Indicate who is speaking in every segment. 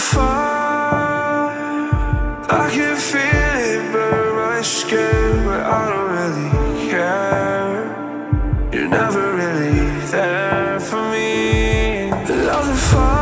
Speaker 1: fire. I can feel it burn my skin, but I don't really care. You're never really there for me. Love the fire.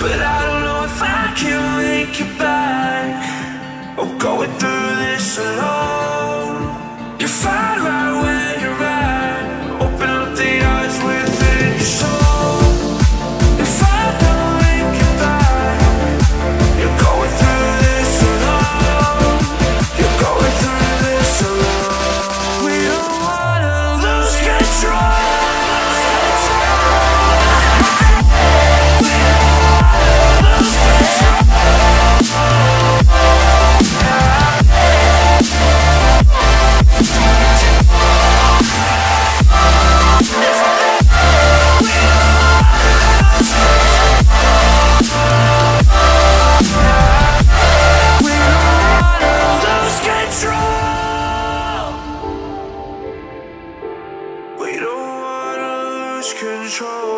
Speaker 1: But I don't know if I can make it back. I'm going through. control.